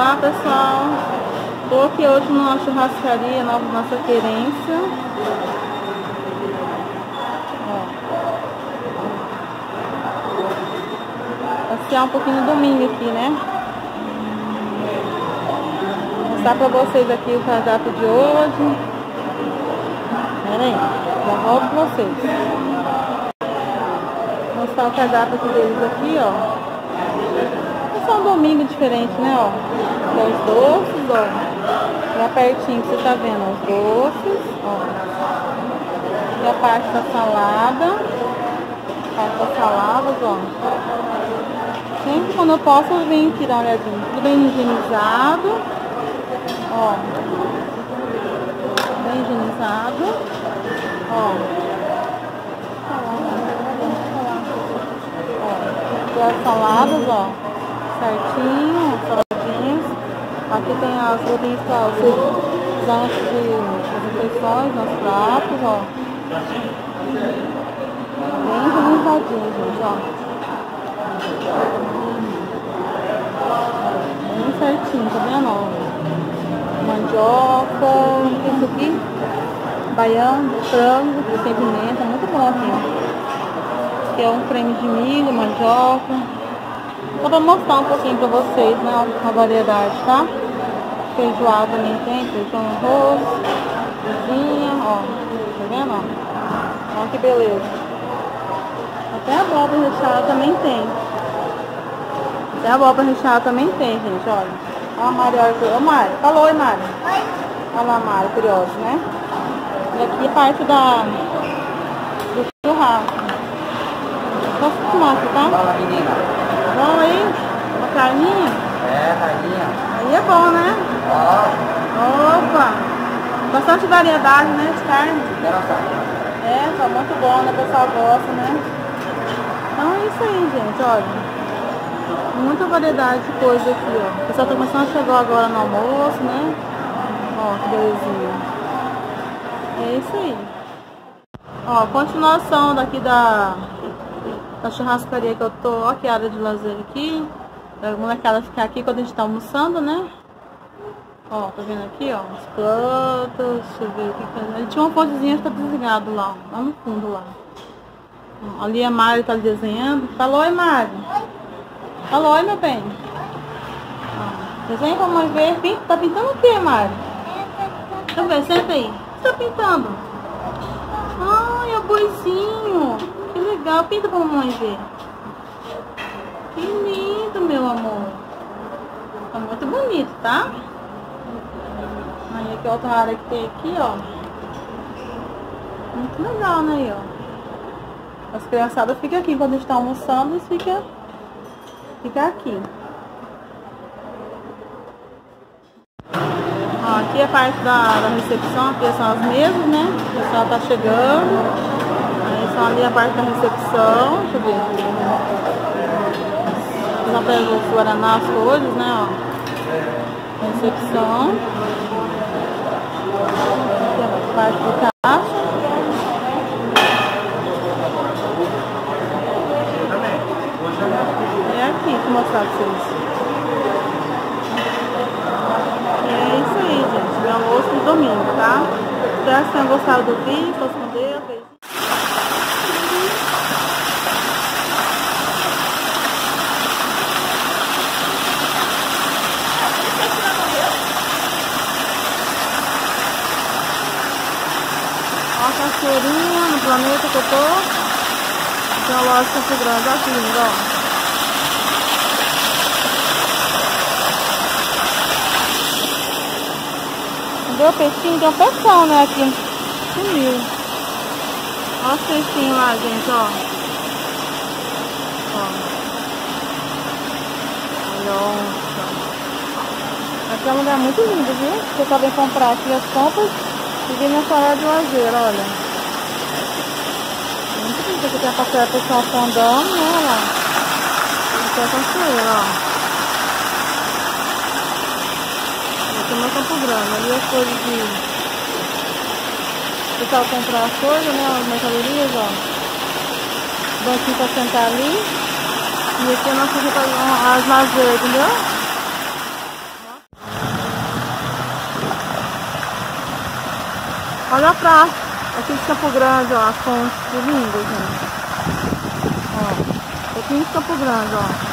Olá pessoal, estou aqui hoje numa churrascaria nova nossa querência. Passear um pouquinho domingo aqui, né? Vou mostrar pra vocês aqui o cardápio de hoje. Pera aí, já volto com vocês. Vou mostrar o cardápio deles aqui, ó só um domingo diferente, né, ó. É os doces, ó. Lá pertinho que você tá vendo, os doces, ó. E a parte da salada. A parte das saladas, ó. Sempre quando eu posso eu venho aqui dar uma olhadinha. Tudo bem higienizado. Ó. Bem higienizado. Ó. Ó, as saladas, ó certinho, saladinhas. Aqui tem as roupinhas para os lanches de refeições, nos pratos, ó. Bem organizadinho, gente, ó. Bem certinho, tá vendo? Ó? Mandioca, isso aqui, baião, frango, sem pimenta, muito bom aqui. Aqui é um creme de milho, mandioca. Só pra mostrar um pouquinho pra vocês, né, a variedade, tá? Feijoada também tem, feijão arroz, cozinha, ó. Tá vendo, ó? Olha que beleza. Até a abóbora recheada também tem. Até a abóbora recheada também tem, gente, olha. Olha a Mari, olha. Ô, Mari, falou, oi, Mari. Oi. Olha lá, Mari, curiosa, né? E aqui parte da... do churrasco. Posso filmar aqui, tá? Fala, menina bom aí? Uma carninha? É, carninha. Aí é bom, né? Ó. Opa! Bastante variedade, né, de carne. É, é, tá muito bom, né? O pessoal gosta, né? Então é isso aí, gente, olha. Muita variedade de coisa aqui, ó. O pessoal tá começando a chegar agora no almoço, né? Ó, que belezinha. É isso aí. Ó, continuação daqui da na churrascaria que eu tô, ó que área de lazer aqui. A molecada ficar aqui quando a gente tá almoçando, né? Ó, tá vendo aqui, ó, os plantas, deixa eu ver o que que é. Ele tinha uma fontezinha que tá desligado lá, lá no fundo lá. Ó, ali a Mari tá desenhando. Falou, oi Mari. Falou, oi meu bem. Ó, desenha pra mãe ver. Tá pintando o que, Mari? Deixa eu ver, senta aí. O que você tá pintando? Ai, é boizinho legal. Pinta pra mamãe ver. Que lindo, meu amor. Tá muito bonito, tá? Aí aqui outra área que tem aqui, ó. Muito legal, né? Ó. As criançadas ficam aqui. Quando estão almoçando, eles ficam, ficam aqui. Ó, aqui é a parte da, da recepção. Aqui são as mesas, né? O pessoal tá chegando. Então ali a parte da recepção, deixa eu ver. Já pego os Guaraná, as cores, né, ó. Recepção. Aqui a parte do caixa. É aqui, vou mostrar pra vocês. E é isso aí, gente. Meu almoço de domingo, tá? Espero que tenham gostado do vídeo. Todos com Deus. a cachoeirinha no planeta que eu tô. Loja Campo Grande, olha que lindo, ó. O peixinho? Tem um peixão, né, aqui. Sumiu. Olha os peixinhos lá, gente, ó. Ó. Nossa. Aqui é um lugar muito lindo, viu? Você pode comprar aqui as compras Cheguei nessa área de lazer, olha. Muito bonito aqui tem a passeira pessoal andando, né? Lá. Aqui é a ó. É Campo Grande. Ali as coisas de. O pessoal comprar as coisas, né? As mercadorias, ó. O banquinho pra sentar ali. E aqui é nosso as lazer, entendeu? Olha a praça. Aqui de Campo Grande, ó. As fontes Que domingo, gente. Ó. Aqui de Campo Grande, ó.